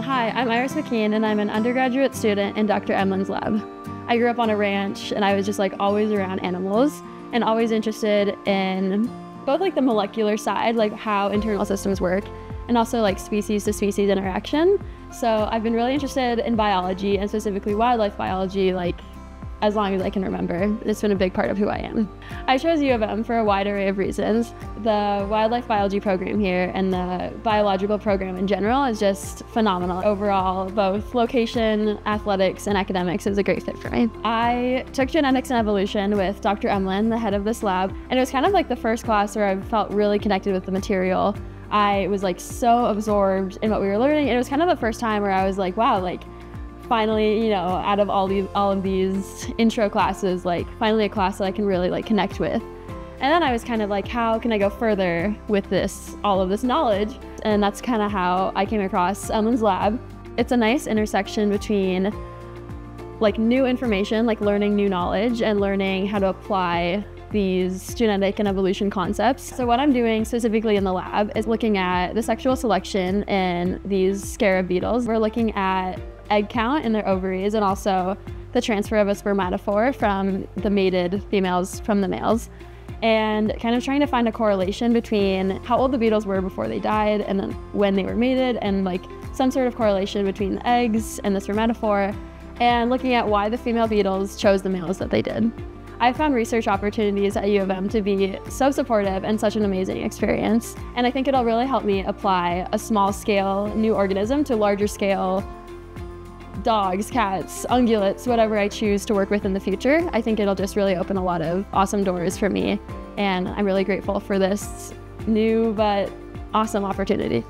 Hi, I'm Iris McKean, and I'm an undergraduate student in Dr. Emlen's lab. I grew up on a ranch, and I was just like always around animals and always interested in both like the molecular side, like how internal systems work, and also like species to species interaction. So I've been really interested in biology and specifically wildlife biology, like as long as I can remember. It's been a big part of who I am. I chose U of M for a wide array of reasons. The wildlife biology program here and the biological program in general is just phenomenal. Overall, both location, athletics, and academics is a great fit for me. I took genetics and evolution with Dr. Emlen, the head of this lab, and it was kind of like the first class where I felt really connected with the material. I was like so absorbed in what we were learning. It was kind of the first time where I was like, wow, like finally, you know, out of all these all of these intro classes, like finally a class that I can really like connect with. And then I was kind of like, how can I go further with this, all of this knowledge? And that's kind of how I came across Emlen's lab. It's a nice intersection between like new information, like learning new knowledge and learning how to apply these genetic and evolution concepts. So what I'm doing specifically in the lab is looking at the sexual selection in these scarab beetles. We're looking at egg count in their ovaries and also the transfer of a spermatophore from the mated females from the males and kind of trying to find a correlation between how old the beetles were before they died and when they were mated and like some sort of correlation between the eggs and the spermatophore and looking at why the female beetles chose the males that they did. I found research opportunities at U of M to be so supportive and such an amazing experience. And I think it'll really help me apply a small scale new organism to larger scale dogs, cats, ungulates, whatever I choose to work with in the future. I think it'll just really open a lot of awesome doors for me. And I'm really grateful for this new but awesome opportunity.